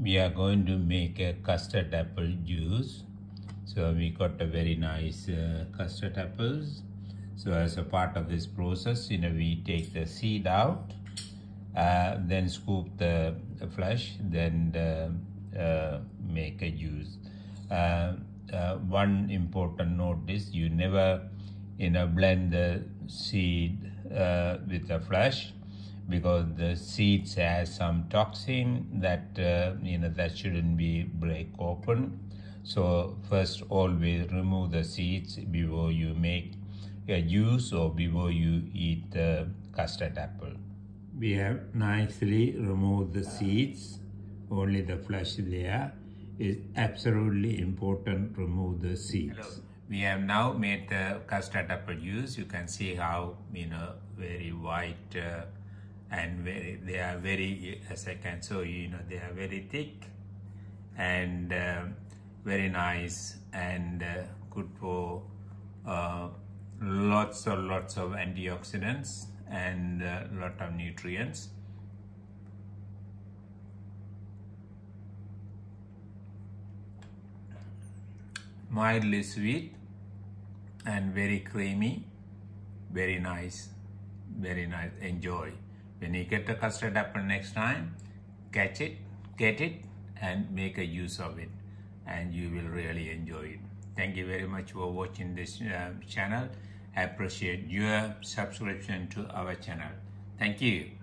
we are going to make a custard apple juice. So we got a very nice uh, custard apples. So as a part of this process you know we take the seed out uh, then scoop the, the flesh then uh, uh make a juice. Uh, uh, one important note is you never you know blend the seed with the flesh because the seeds has some toxin that uh, you know that shouldn't be break open. So first always remove the seeds before you make a juice or before you eat the custard apple. We have nicely removed the seeds. Only the flesh there is absolutely important remove the seeds. Hello. we have now made the custard apple juice. You can see how you know very white uh, and very, they are very, as I can show you, you know, they are very thick and uh, very nice and uh, good for uh, lots of lots of antioxidants and a uh, lot of nutrients. Mildly sweet and very creamy, very nice, very nice, enjoy. When you get the custard apple next time, catch it, get it, and make a use of it. And you will really enjoy it. Thank you very much for watching this uh, channel. I appreciate your subscription to our channel. Thank you.